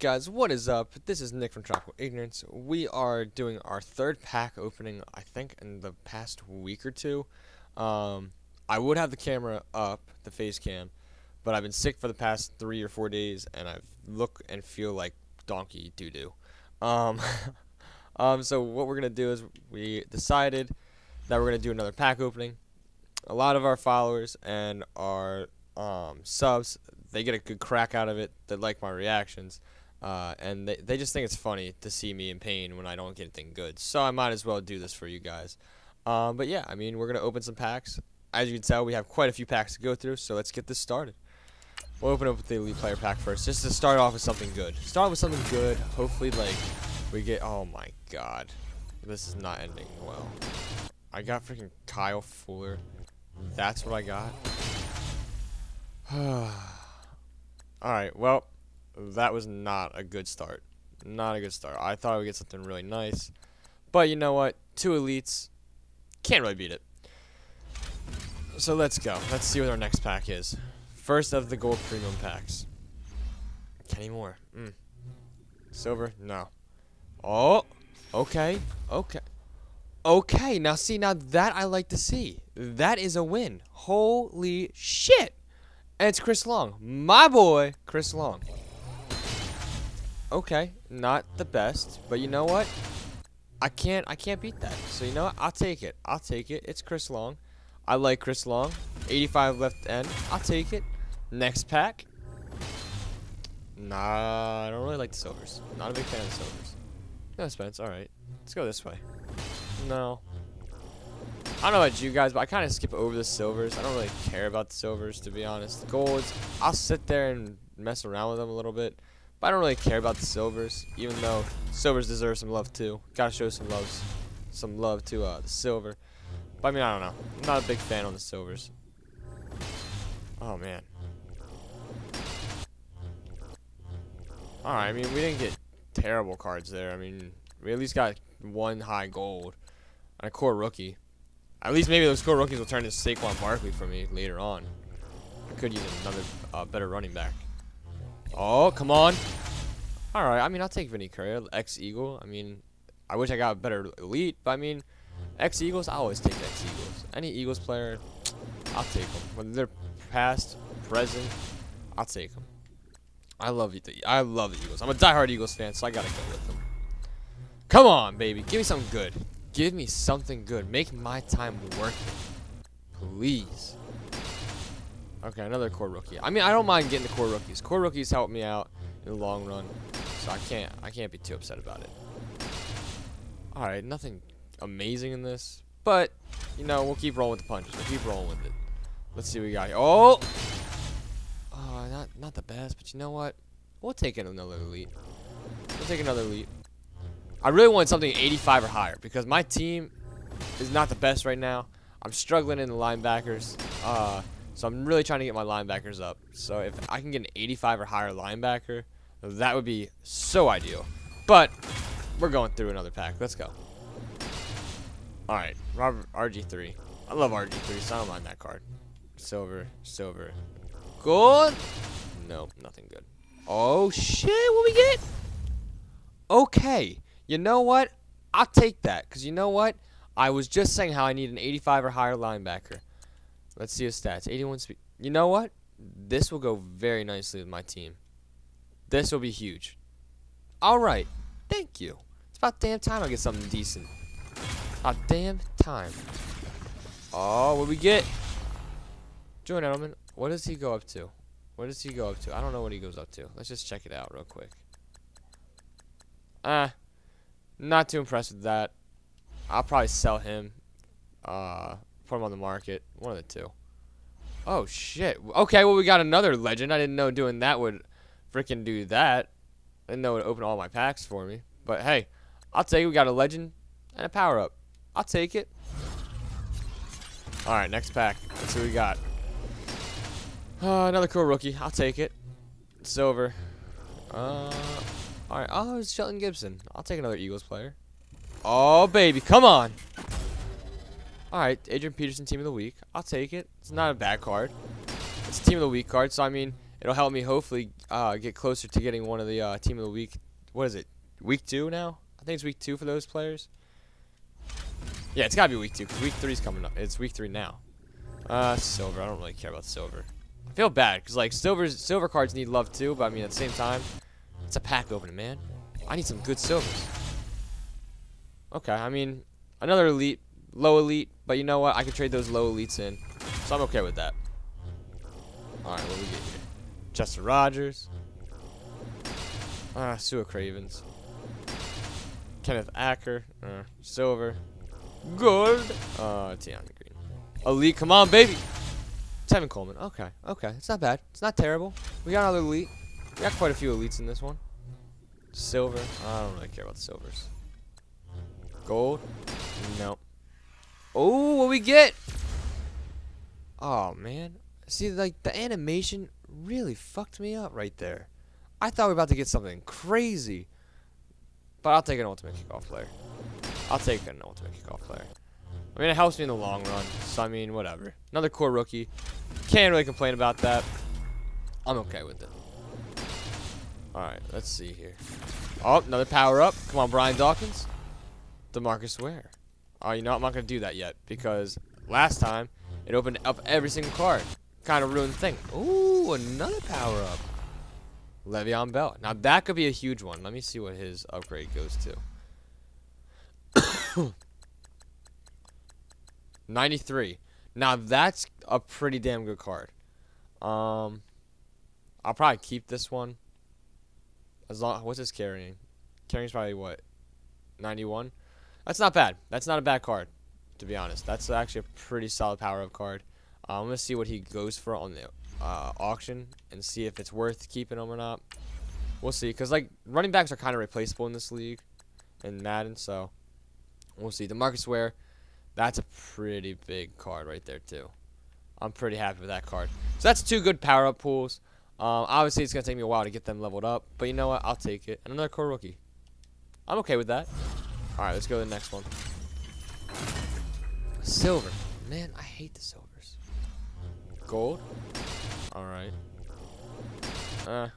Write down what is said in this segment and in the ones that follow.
Guys, what is up? This is Nick from Tropical Ignorance. We are doing our third pack opening, I think, in the past week or two. Um, I would have the camera up, the face cam, but I've been sick for the past three or four days, and I look and feel like donkey doo-doo. Um, um, so what we're going to do is we decided that we're going to do another pack opening. A lot of our followers and our um, subs they get a good crack out of it. They like my reactions, uh, and they they just think it's funny to see me in pain when I don't get anything good. So I might as well do this for you guys. Um, but yeah, I mean we're gonna open some packs. As you can tell, we have quite a few packs to go through. So let's get this started. We'll open up with the elite player pack first, just to start off with something good. Start with something good. Hopefully, like we get. Oh my god, this is not ending well. I got freaking Kyle Fuller. That's what I got. Alright, well, that was not a good start. Not a good start. I thought I would get something really nice. But you know what? Two elites. Can't really beat it. So let's go. Let's see what our next pack is. First of the gold premium packs. Kenny Moore. Mm. Silver? No. Oh, okay. Okay. Okay, now see, now that I like to see. That is a win. Holy shit. And it's Chris Long. My boy, Chris Long. Okay, not the best, but you know what? I can't I can't beat that. So you know what? I'll take it. I'll take it. It's Chris Long. I like Chris Long. 85 left end. I'll take it. Next pack. Nah, I don't really like the silvers. Not a big fan of the silvers. No, Spence. All right. Let's go this way. No. I don't know about you guys, but I kind of skip over the silvers. I don't really care about the silvers, to be honest. The golds, I'll sit there and mess around with them a little bit. But I don't really care about the silvers, even though silvers deserve some love too. Gotta show some love, some love to uh, the silver. But I mean, I don't know. I'm not a big fan on the silvers. Oh man. Alright, I mean, we didn't get terrible cards there. I mean, we at least got one high gold and a core rookie. At least maybe those core rookies will turn into Saquon Barkley for me later on. Could use another uh, better running back. Oh, come on. All right, I mean, I'll take Vinny Curry, ex-Eagle. I mean, I wish I got a better elite, but I mean, ex-Eagles, I always take ex-Eagles. Any Eagles player, I'll take them. Whether they're past, present, I'll take them. I love the I love the Eagles. I'm a diehard Eagles fan, so I gotta go with them. Come on, baby, give me something good. Give me something good. Make my time it. Please. Okay, another core rookie. I mean, I don't mind getting the core rookies. Core rookies help me out in the long run, so I can't I can't be too upset about it. All right, nothing amazing in this, but you know we'll keep rolling with the punches. We'll keep rolling with it. Let's see what we got. Here. Oh, oh, not not the best, but you know what? We'll take another elite. We'll take another elite. I really want something 85 or higher because my team is not the best right now. I'm struggling in the linebackers. Uh, so I'm really trying to get my linebackers up. So if I can get an 85 or higher linebacker, that would be so ideal. But we're going through another pack. Let's go. All right, Robert RG3. I love RG3, so I don't mind that card. Silver, silver, gold. No, nothing good. Oh shit! What we get? Okay. You know what? I'll take that. Because you know what? I was just saying how I need an 85 or higher linebacker. Let's see his stats. 81 speed. You know what? This will go very nicely with my team. This will be huge. All right. Thank you. It's about damn time I get something decent. About damn time. Oh, what we get? Joe Edelman, what does he go up to? What does he go up to? I don't know what he goes up to. Let's just check it out real quick. Ah, not too impressed with that. I'll probably sell him. Uh, put him on the market. One of the two. Oh, shit. Okay, well, we got another legend. I didn't know doing that would freaking do that. I didn't know it would open all my packs for me. But, hey, I'll take. We got a legend and a power-up. I'll take it. All right, next pack. Let's see what we got. Uh, another cool rookie. I'll take it. Silver. Uh, all right. Oh, it's Shelton Gibson. I'll take another Eagles player. Oh, baby. Come on. All right. Adrian Peterson, Team of the Week. I'll take it. It's not a bad card. It's a Team of the Week card, so, I mean, it'll help me hopefully uh, get closer to getting one of the uh, team of the week. What is it? Week two now? I think it's week two for those players. Yeah, it's gotta be week two because week three's coming up. It's week three now. Uh, silver. I don't really care about silver. I feel bad because like silvers, silver cards need love too. But I mean, at the same time, it's a pack opening, man. I need some good silvers. Okay, I mean, another elite, low elite. But you know what? I can trade those low elites in, so I'm okay with that. All right, what do we get here? Chester Rogers. Ah, Sua Cravens. Kenneth Acker. Uh, silver. Gold. Uh, Tiana Green. Elite, come on, baby. Tevin Coleman. Okay, okay. It's not bad. It's not terrible. We got another elite. We got quite a few elites in this one. Silver. I don't really care about the silvers. Gold. No. Oh, what we get? Oh, man. See, like, the animation really fucked me up right there. I thought we were about to get something crazy. But I'll take an ultimate kickoff player. I'll take an ultimate kickoff player. I mean, it helps me in the long run. So, I mean, whatever. Another core rookie. Can't really complain about that. I'm okay with it. Alright, let's see here. Oh, another power up. Come on, Brian Dawkins. DeMarcus Ware. Oh, you know, I'm not going to do that yet. Because last time, it opened up every single card. Kind of ruined the thing. Ooh, another power up. Le'Veon Bell. Now, that could be a huge one. Let me see what his upgrade goes to. 93. Now, that's a pretty damn good card. Um, I'll probably keep this one. As long, what's his carrying? Carrying's probably what, 91. That's not bad. That's not a bad card, to be honest. That's actually a pretty solid power up card. Uh, I'm gonna see what he goes for on the uh, auction and see if it's worth keeping him or not. We'll see, cause like running backs are kind of replaceable in this league, in Madden. So we'll see. The DeMarcus Ware, that's a pretty big card right there too. I'm pretty happy with that card. So that's two good power up pools. Um, obviously, it's going to take me a while to get them leveled up. But you know what? I'll take it. And another core rookie. I'm okay with that. All right, let's go to the next one. Silver. Man, I hate the silvers. Gold. All right. Uh,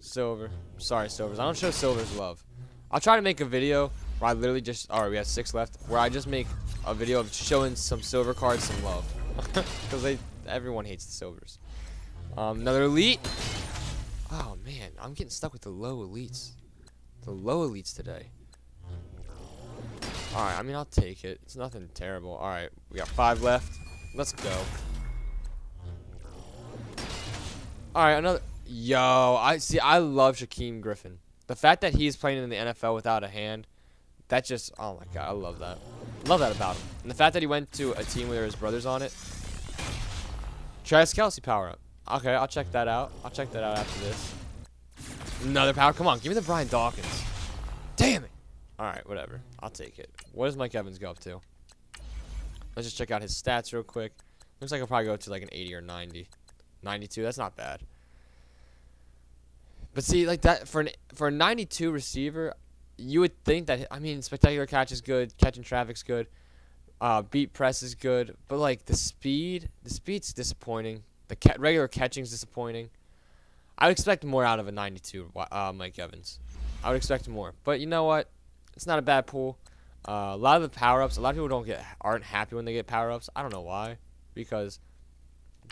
silver. Sorry, silvers. I don't show silvers love. I'll try to make a video where I literally just... All right, we have six left. Where I just make a video of showing some silver cards some love. Because they everyone hates the silvers. Um, another elite. Oh, man. I'm getting stuck with the low elites. The low elites today. Alright, I mean, I'll take it. It's nothing terrible. Alright, we got five left. Let's go. Alright, another... Yo, I see. I love Shaquem Griffin. The fact that he's playing in the NFL without a hand, that just... Oh, my God. I love that. Love that about him. And the fact that he went to a team where his brother's on it. Travis Kelce power up. Okay, I'll check that out. I'll check that out after this. Another power. Come on, give me the Brian Dawkins. Damn it. Alright, whatever. I'll take it. What does Mike Evans go up to? Let's just check out his stats real quick. Looks like I'll probably go up to like an 80 or 90. 92, that's not bad. But see, like that for an for a 92 receiver, you would think that I mean, spectacular catch is good, catching traffic's good, uh, beat press is good, but like the speed, the speed's disappointing. The ca regular catching's disappointing. I would expect more out of a 92 uh, Mike Evans. I would expect more, but you know what? It's not a bad pool. Uh, a lot of the power ups, a lot of people don't get aren't happy when they get power ups. I don't know why, because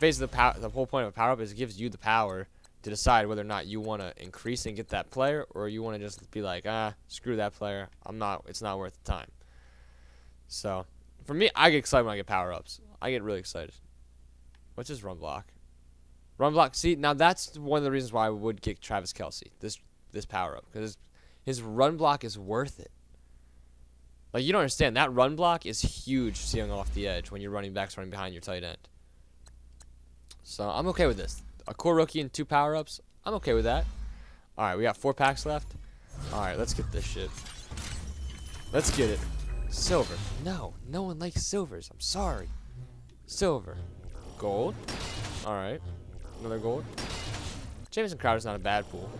basically the power, the whole point of a power up is it gives you the power to decide whether or not you want to increase and get that player, or you want to just be like, ah, screw that player. I'm not. It's not worth the time. So for me, I get excited when I get power ups. I get really excited. What's his run block? Run block. See, now that's one of the reasons why I would get Travis Kelce. this this power up because his run block is worth it. Like you don't understand that run block is huge seeing off the edge when you're running backs running behind your tight end. So I'm okay with this. A core rookie and two power ups. I'm okay with that. All right, we got four packs left. All right, let's get this shit. Let's get it. Silver. No, no one likes silvers. I'm sorry. Silver. Gold. All right. Another gold. Jamison Crowder's not a bad pool.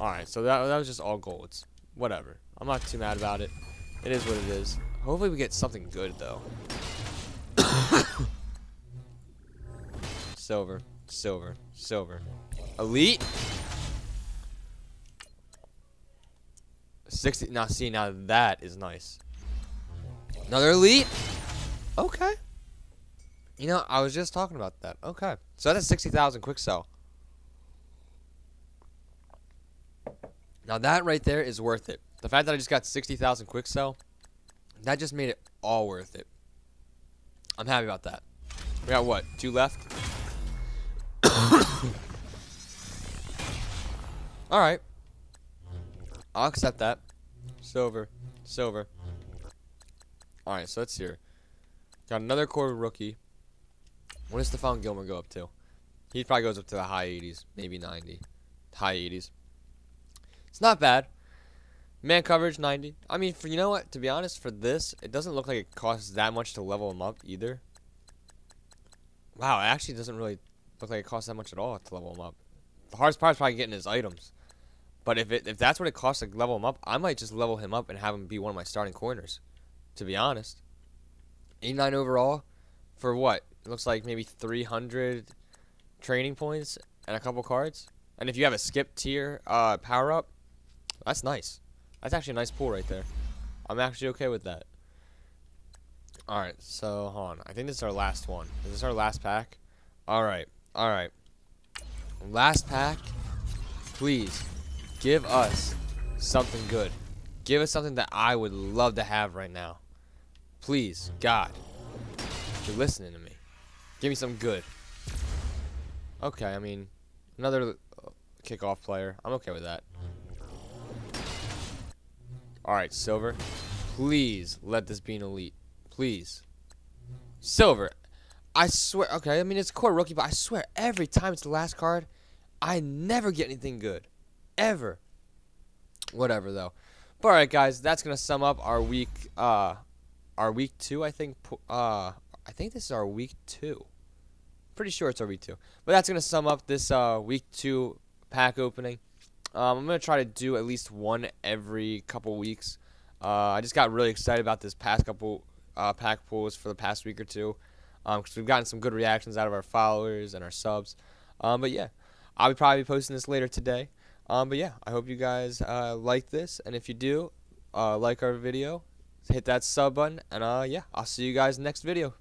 Alright, so that, that was just all golds. Whatever. I'm not too mad about it. It is what it is. Hopefully we get something good, though. Silver. silver, silver. Elite. 60. Now, see, now that is nice. Another elite. Okay. You know, I was just talking about that. Okay. So that's 60,000 quick sell. Now that right there is worth it. The fact that I just got 60,000 quick sell, that just made it all worth it. I'm happy about that. We got what? Two left? Alright. I'll accept that. Silver. Silver. Alright, so let's here. Got another core rookie. What does Stephon Gilmore go up to? He probably goes up to the high 80s, maybe 90. High 80s. It's not bad. Man coverage 90. I mean, for you know what? To be honest, for this, it doesn't look like it costs that much to level him up either. Wow, it actually doesn't really look like it costs that much at all to level him up. The hardest part is probably getting his items. But if it if that's what it costs to level him up, I might just level him up and have him be one of my starting corners. To be honest. 89 overall for what? It looks like maybe 300 training points and a couple cards. And if you have a skip tier uh, power up, that's nice. That's actually a nice pool right there. I'm actually okay with that. Alright, so hold on. I think this is our last one. Is this our last pack? Alright, alright. Last pack. Please, give us something good. Give us something that I would love to have right now. Please, God. You're listening to me. Give me some good. Okay, I mean, another uh, kickoff player. I'm okay with that. Alright, Silver. Please let this be an elite. Please. Silver. I swear. Okay, I mean, it's core rookie, but I swear, every time it's the last card, I never get anything good. Ever. Whatever, though. But alright, guys, that's going to sum up our week, uh, our week two, I think, uh, I think this is our week two. Pretty sure it's our week two. But that's going to sum up this, uh, week two pack opening. Um, I'm going to try to do at least one every couple weeks. Uh, I just got really excited about this past couple uh, pack pulls for the past week or two because um, we've gotten some good reactions out of our followers and our subs. Um, but yeah, I'll be probably posting this later today. Um, but yeah, I hope you guys uh, like this, and if you do, uh, like our video, hit that sub button, and uh, yeah, I'll see you guys next video.